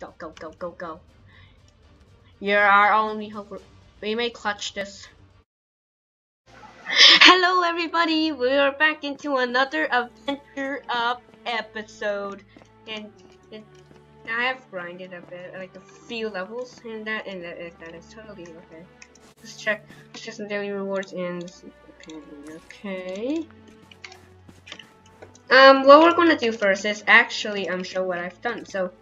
Go, go, go, go, go. You're our only hope. We may clutch this. Hello everybody, we are back into another Adventure Up episode. And, and I have grinded a bit, like a few levels, and that and that, that is totally okay. Let's check, let's check some daily rewards and okay, okay. Um, what we're gonna do first is actually um show what I've done. So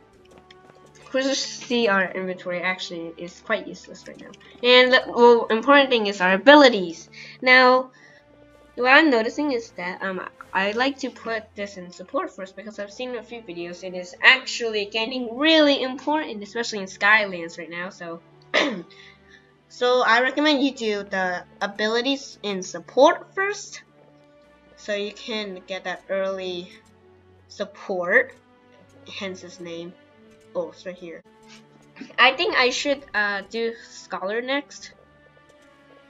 Cruisers see our inventory actually is quite useless right now. And the well, important thing is our abilities. Now, what I'm noticing is that um I like to put this in support first because I've seen a few videos. It is actually getting really important, especially in Skylands right now. So, so I recommend you do the abilities in support first, so you can get that early support. Hence its name. Oh, it's right here. I think I should uh, do Scholar next.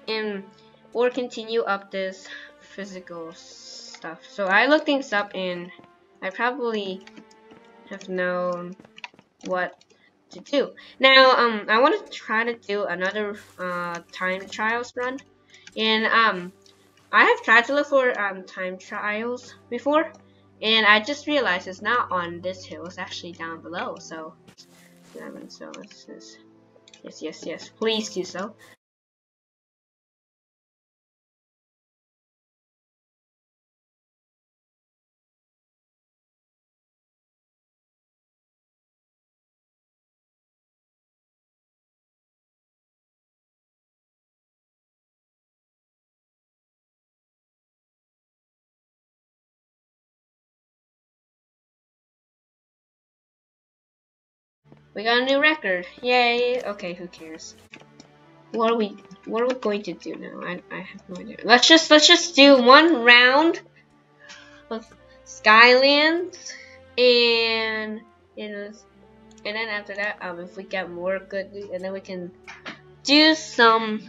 And or continue up this physical stuff. So I looked things up and I probably have known what to do. Now, um, I want to try to do another uh, time trials run. And um, I have tried to look for um, time trials before. And I just realized it's not on this hill, it's actually down below, so. So this is yes yes yes please do so We got a new record. Yay. Okay, who cares? What are we what are we going to do now? I, I have no idea. Let's just let's just do one round of Skylands and and and then after that um if we get more good and then we can do some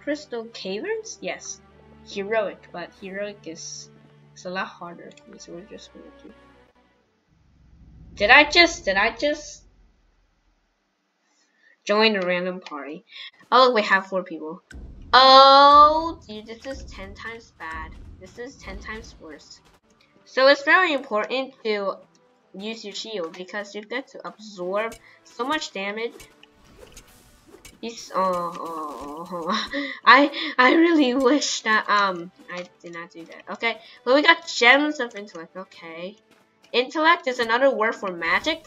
crystal caverns? Yes. Heroic, but heroic is it's a lot harder so we're just gonna do did I just, did I just join a random party? Oh, we have four people. Oh, dude, this is 10 times bad. This is 10 times worse. So it's very important to use your shield because you get to absorb so much damage. Oh, oh, oh, I I really wish that um I did not do that. Okay, well we got gems of intellect. Okay, Intellect is another word for magic.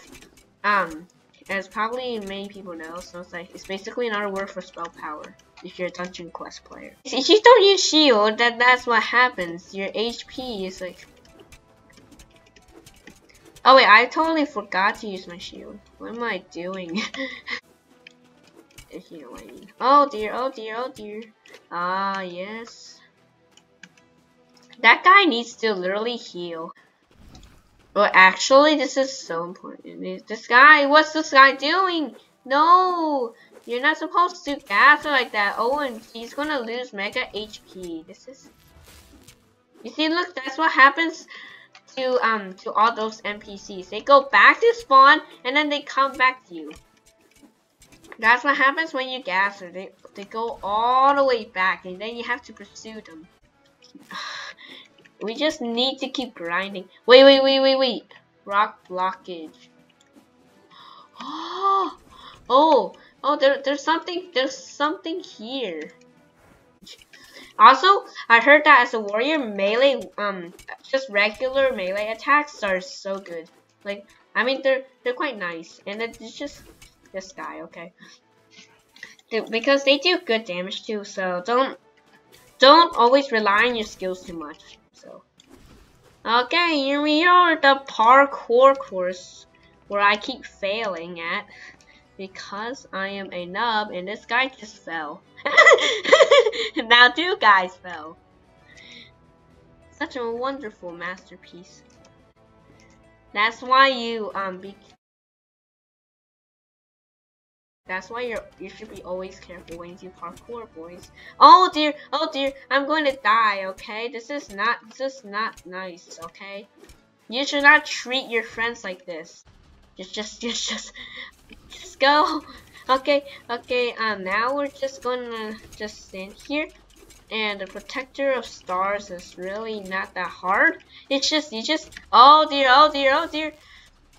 Um, as probably many people know, so it's like it's basically another word for spell power. If you're a Dungeon Quest player, if you don't use shield, that that's what happens. Your HP is like. Oh wait, I totally forgot to use my shield. What am I doing? if you know what I mean. Oh dear, oh dear, oh dear. Ah, yes. That guy needs to literally heal. But actually, this is so important. This guy, what's this guy doing? No, you're not supposed to gas like that. Oh, and he's gonna lose mega HP. This is. You see, look, that's what happens to um to all those NPCs. They go back to spawn and then they come back to you. That's what happens when you gas her. They they go all the way back and then you have to pursue them. We just need to keep grinding. Wait, wait, wait, wait, wait. Rock blockage. Oh, oh, oh! There, there's something. There's something here. Also, I heard that as a warrior, melee, um, just regular melee attacks are so good. Like, I mean, they're they're quite nice, and it's just this guy, okay? Because they do good damage too, so don't don't always rely on your skills too much. Okay, here we are, the parkour course where I keep failing at because I am a nub and this guy just fell. now two guys fell. Such a wonderful masterpiece. That's why you um be that's why you're you should be always careful when you do parkour, boys. Oh dear, oh dear, I'm going to die. Okay, this is not this is not nice. Okay, you should not treat your friends like this. Just, just, just, just, just go. Okay, okay, um, now we're just gonna just stand here. And the protector of stars is really not that hard. It's just, you just, oh dear, oh dear, oh dear.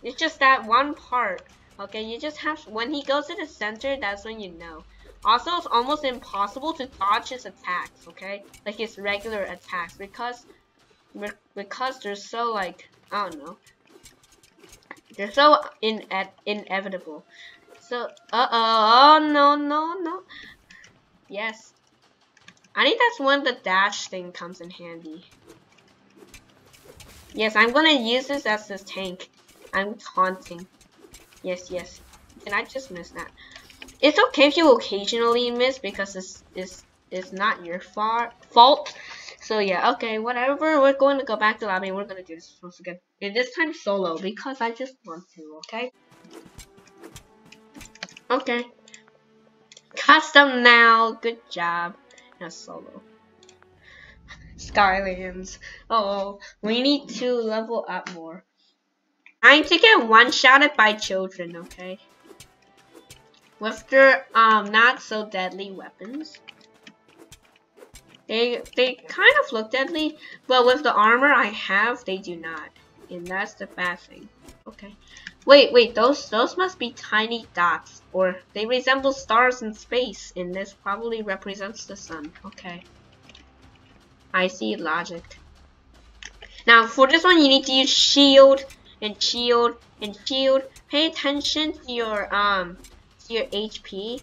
It's just that one part. Okay, you just have, when he goes to the center, that's when you know. Also, it's almost impossible to dodge his attacks, okay? Like his regular attacks, because, because they're so, like, I don't know. They're so in inevitable. So, uh-oh, oh, no, no, no. Yes. I think that's when the dash thing comes in handy. Yes, I'm gonna use this as this tank. I'm taunting. Yes, yes. And I just missed that. It's okay if you occasionally miss because it's, it's, it's not your fault. So yeah, okay, whatever. We're going to go back to lobby. We're gonna do this once again. And this time solo because I just want to, okay? Okay. Custom now. Good job. Now solo. Skylands. Oh, we need to level up more. Trying to get one-shotted by children, okay? With their um not so deadly weapons. They they kind of look deadly, but with the armor I have, they do not. And that's the bad thing. Okay. Wait, wait, those those must be tiny dots, or they resemble stars in space, and this probably represents the sun. Okay. I see logic. Now, for this one, you need to use shield, and shield, and shield. Pay attention to your, um, to your HP,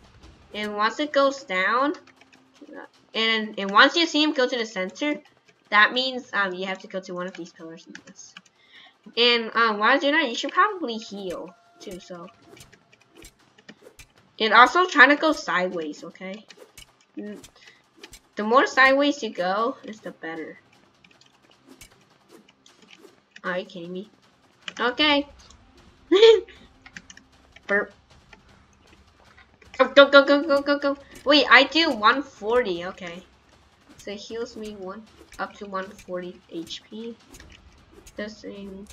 and once it goes down, and, and once you see him go to the center, that means, um, you have to go to one of these pillars. And um, while doing that, you should probably heal too. So, and also try to go sideways. Okay. The more sideways you go, is the better. Are you kidding me? Okay. Burp. Go, go, go, go, go, go, go. Wait, I do 140. Okay. So it heals me one up to 140 HP this thing.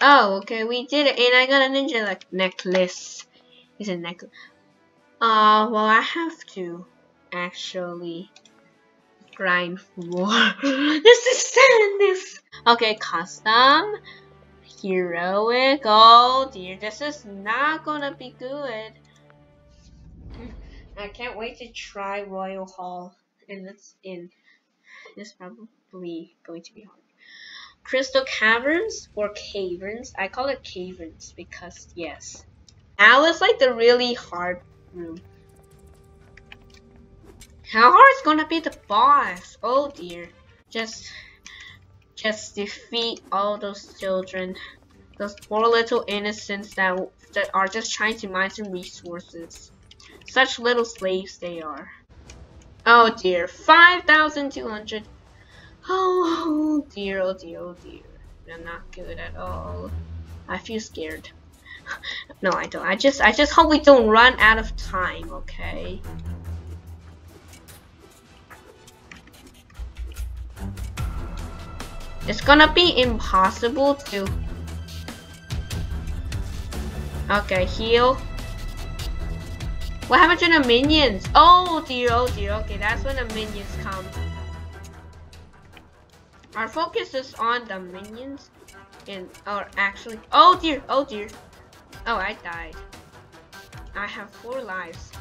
Oh, okay, we did it, and I got a ninja like necklace. It's a necklace. Uh, well, I have to actually grind more. this is sadness. Okay, custom, heroic. Oh dear, this is not gonna be good. I can't wait to try Royal Hall, and it's in. It's probably going to be hard crystal caverns or caverns. I call it caverns because yes. Now it's like the really hard room. How hard is gonna be the boss? Oh dear. Just just defeat all those children. Those poor little innocents that, that are just trying to mine some resources. Such little slaves they are. Oh dear. 5,200 Oh dear, oh dear, oh dear. I'm not good at all. I feel scared. no, I don't. I just I just hope we don't run out of time, okay? It's gonna be impossible to Okay, heal. What happened to the minions? Oh dear, oh dear. Okay, that's when the minions come. Our focus is on the minions and or actually oh dear oh dear oh I died I have four lives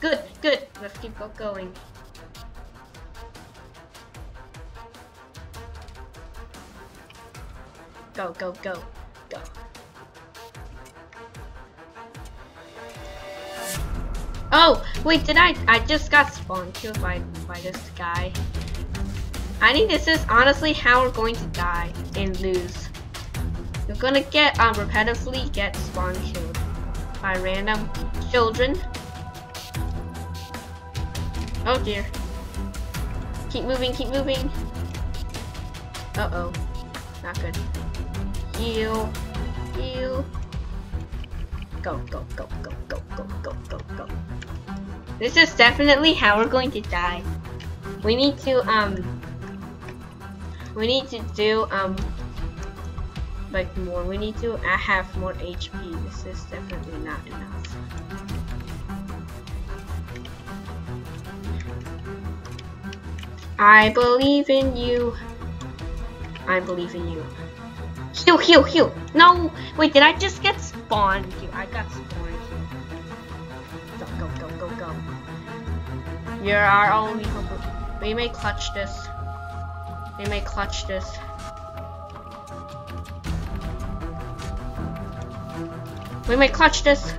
good good let's keep going go go go go oh wait did I I just got spawn killed by by this guy I think this is honestly how we're going to die and lose. You're gonna get um repetitively get spawn killed by random children. Oh dear. Keep moving, keep moving. Uh oh. Not good. Heal. Heal. Go, go, go, go, go, go, go, go, go. This is definitely how we're going to die. We need to um we need to do um like more. We need to I have more HP. This is definitely not enough. I believe in you. I believe in you. Heal, heal, heal. No, wait, did I just get spawned here? I got spawned here. Go, go, go, go, go. You're our only hope. We may clutch this. We may clutch this. We may clutch this.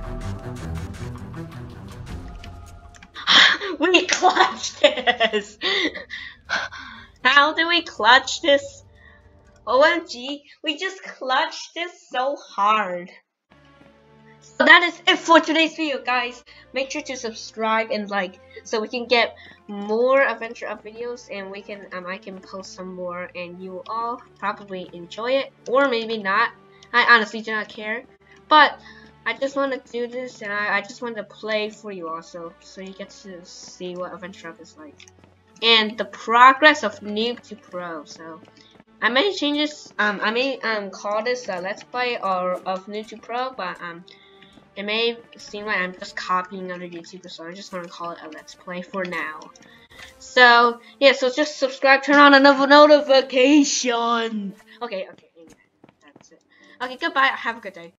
we clutched this! How do we clutch this? OMG, we just clutched this so hard. So that is it for today's video, guys. Make sure to subscribe and like so we can get more adventure up videos and we can um I can post some more and you all probably enjoy it or maybe not. I honestly do not care. But I just want to do this and I, I just want to play for you also so you get to see what Adventure Up is like. And the progress of Noob to Pro. So I may change this, um, I may um, call this a Let's Play or of to Pro, but um, it may seem like I'm just copying other YouTubers, so I just want to call it a Let's Play for now. So, yeah, so just subscribe, turn on another notification. Okay, okay, that's it. Okay, goodbye, have a good day.